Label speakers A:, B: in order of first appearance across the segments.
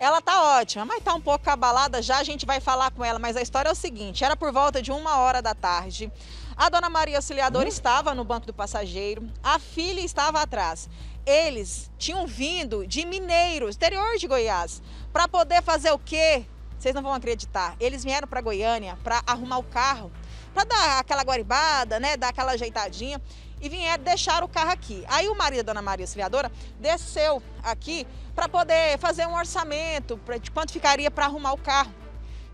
A: Ela tá ótima, mas tá um pouco cabalada já, a gente vai falar com ela, mas a história é o seguinte, era por volta de uma hora da tarde, a dona Maria Auxiliadora hum? estava no banco do passageiro, a filha estava atrás. Eles tinham vindo de Mineiro, exterior de Goiás, para poder fazer o quê? Vocês não vão acreditar. Eles vieram para Goiânia para arrumar o carro, para dar aquela guaribada, né, dar aquela ajeitadinha e vieram deixar o carro aqui. Aí o marido da Dona Maria Auxiliadora desceu aqui para poder fazer um orçamento de quanto ficaria para arrumar o carro.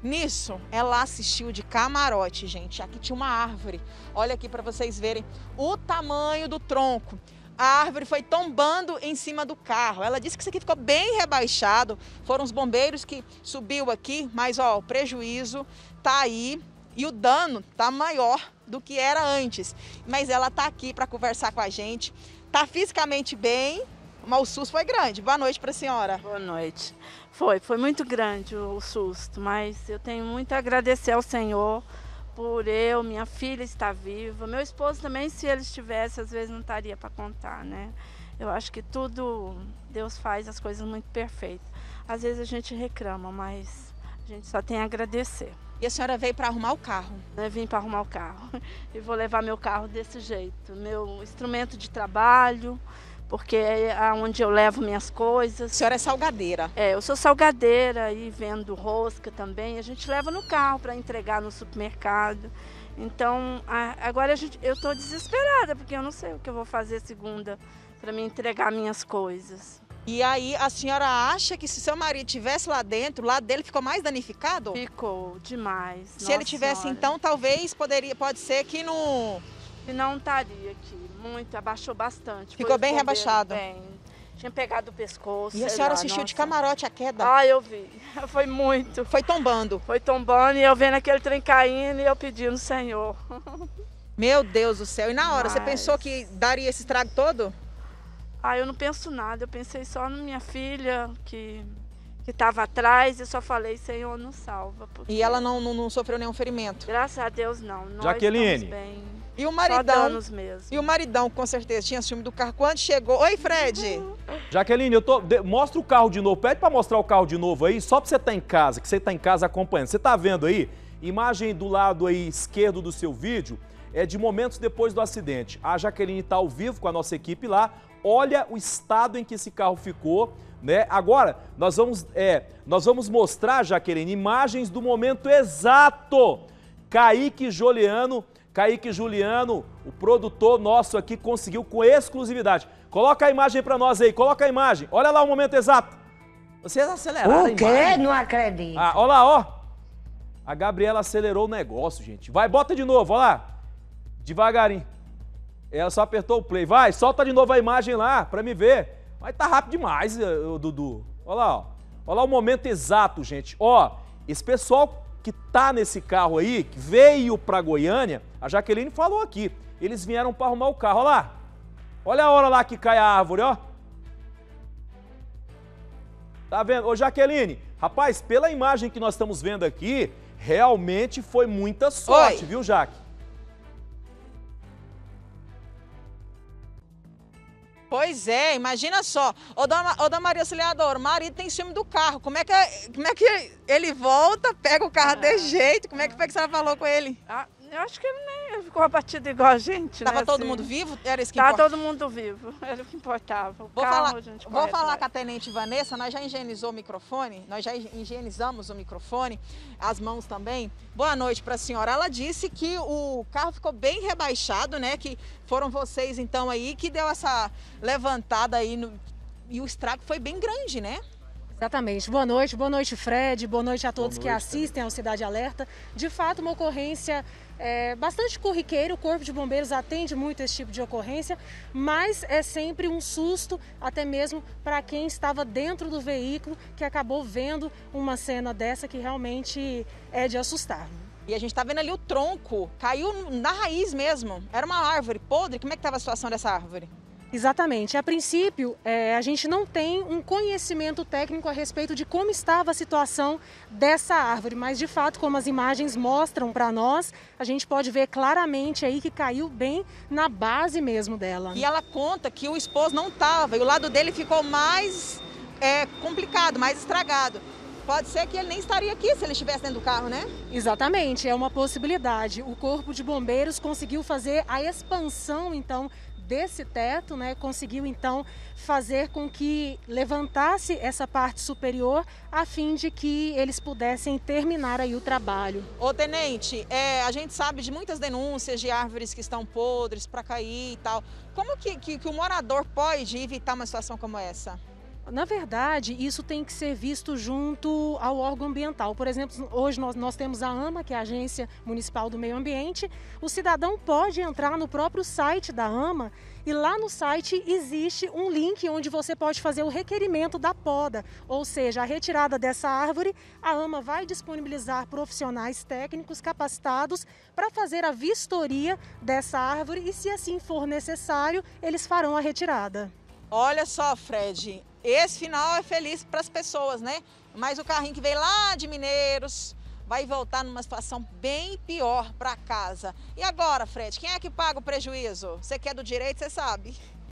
A: Nisso, ela assistiu de camarote, gente. Aqui tinha uma árvore. Olha aqui para vocês verem o tamanho do tronco. A árvore foi tombando em cima do carro. Ela disse que isso aqui ficou bem rebaixado. Foram os bombeiros que subiu aqui, mas ó, o prejuízo tá aí e o dano tá maior do que era antes. Mas ela tá aqui para conversar com a gente. Tá fisicamente bem, mas o susto foi grande. Boa noite para a senhora.
B: Boa noite. Foi, foi muito grande o susto, mas eu tenho muito a agradecer ao Senhor por eu, minha filha estar viva. Meu esposo também, se ele estivesse, às vezes não estaria para contar, né? Eu acho que tudo, Deus faz as coisas muito perfeitas. Às vezes a gente reclama, mas a gente só tem a agradecer.
A: E a senhora veio para arrumar o carro?
B: Eu vim para arrumar o carro. E vou levar meu carro desse jeito. Meu instrumento de trabalho, porque é onde eu levo minhas coisas.
A: A senhora é salgadeira?
B: É, eu sou salgadeira e vendo rosca também. A gente leva no carro para entregar no supermercado. Então, agora a gente, eu estou desesperada, porque eu não sei o que eu vou fazer segunda para me entregar minhas coisas.
A: E aí a senhora acha que se seu marido tivesse lá dentro, lá dele ficou mais danificado?
B: Ficou demais.
A: Se Nossa ele tivesse senhora. então, talvez poderia, pode ser que não
B: não estaria aqui. Muito, abaixou bastante.
A: Ficou bem rebaixado.
B: Bem. Tinha pegado o pescoço.
A: E a senhora lá, assistiu nossa. de camarote a queda?
B: Ah, eu vi. Foi muito.
A: Foi tombando.
B: Foi tombando e eu vendo aquele trem caindo e eu pedindo, Senhor.
A: Meu Deus do céu. E na hora, Mas... você pensou que daria esse estrago todo?
B: Ah, eu não penso nada. Eu pensei só na minha filha, que que estava atrás e só falei, Senhor, nos salva.
A: Porque... E ela não, não, não, sofreu nenhum ferimento?
B: Graças a Deus, não. Nós
C: Jaqueline,
A: e o maridão. E o maridão, com certeza, tinha ciúme do carro. Quando chegou. Oi, Fred!
C: Jaqueline, eu tô. De... Mostra o carro de novo. Pede pra mostrar o carro de novo aí, só pra você estar tá em casa, que você tá em casa acompanhando. Você tá vendo aí? Imagem do lado aí esquerdo do seu vídeo é de momentos depois do acidente. A Jaqueline está ao vivo com a nossa equipe lá. Olha o estado em que esse carro ficou. Né? Agora, nós vamos, é, nós vamos mostrar, Jaqueline, imagens do momento exato. Kaique Joliano Kaique Juliano, o produtor nosso aqui, conseguiu com exclusividade. Coloca a imagem para nós aí, coloca a imagem. Olha lá o momento exato. Vocês aceleraram
D: O quê? Não acredito.
C: Ah, olha lá, ó. A Gabriela acelerou o negócio, gente. Vai, bota de novo, olha lá. Devagarinho. Ela só apertou o play. Vai, solta de novo a imagem lá para me ver. Mas tá rápido demais, eh, Dudu. Olha lá, ó. Olha lá o momento exato, gente. Ó, esse pessoal que tá nesse carro aí, que veio para Goiânia, a Jaqueline falou aqui, eles vieram para arrumar o carro, olha lá. Olha a hora lá que cai a árvore, ó. Tá vendo? Ô Jaqueline, rapaz, pela imagem que nós estamos vendo aqui, realmente foi muita sorte, Oi. viu, Jaque?
A: Pois é, imagina só. Ô, dona, ô, dona Maria Auxiliadora, o marido tem ciúme do carro. Como é, que, como é que ele volta, pega o carro ah, desse jeito? Como é que foi que você falou com ele?
B: Ah, eu acho que ele nem ficou abatido igual a gente,
A: Tava
B: né,
A: todo
B: assim.
A: mundo vivo? Era isso que
B: Tava todo mundo vivo, era o que importava. O
A: vou
B: carro,
A: falar, vou falar com a Tenente Vanessa, nós já higienizou o microfone, nós já higienizamos o microfone, as mãos também. Boa noite para a senhora. Ela disse que o carro ficou bem rebaixado, né? Que foram vocês então aí que deu essa levantada aí no... e o estrago foi bem grande, né?
E: Exatamente. Boa noite, boa noite, Fred, boa noite a todos noite, que assistem ao Cidade Alerta. De fato, uma ocorrência é, bastante corriqueira, o Corpo de Bombeiros atende muito esse tipo de ocorrência, mas é sempre um susto, até mesmo para quem estava dentro do veículo, que acabou vendo uma cena dessa que realmente é de assustar.
A: E a gente está vendo ali o tronco, caiu na raiz mesmo. Era uma árvore podre. Como é que estava a situação dessa árvore?
E: Exatamente. A princípio, é, a gente não tem um conhecimento técnico a respeito de como estava a situação dessa árvore, mas de fato, como as imagens mostram para nós, a gente pode ver claramente aí que caiu bem na base mesmo dela.
A: E ela conta que o esposo não estava e o lado dele ficou mais é, complicado, mais estragado. Pode ser que ele nem estaria aqui se ele estivesse dentro do carro, né?
E: Exatamente, é uma possibilidade. O Corpo de Bombeiros conseguiu fazer a expansão, então, desse teto, né, conseguiu então fazer com que levantasse essa parte superior a fim de que eles pudessem terminar aí o trabalho.
A: Ô tenente, é, a gente sabe de muitas denúncias de árvores que estão podres para cair e tal. Como que, que, que o morador pode evitar uma situação como essa?
E: Na verdade, isso tem que ser visto junto ao órgão ambiental. Por exemplo, hoje nós, nós temos a AMA, que é a Agência Municipal do Meio Ambiente. O cidadão pode entrar no próprio site da AMA e lá no site existe um link onde você pode fazer o requerimento da poda, ou seja, a retirada dessa árvore. A AMA vai disponibilizar profissionais técnicos capacitados para fazer a vistoria dessa árvore e, se assim for necessário, eles farão a retirada.
A: Olha só, Fred, esse final é feliz para as pessoas, né? Mas o carrinho que veio lá de Mineiros vai voltar numa situação bem pior para casa. E agora, Fred, quem é que paga o prejuízo? Você quer é do direito, você sabe.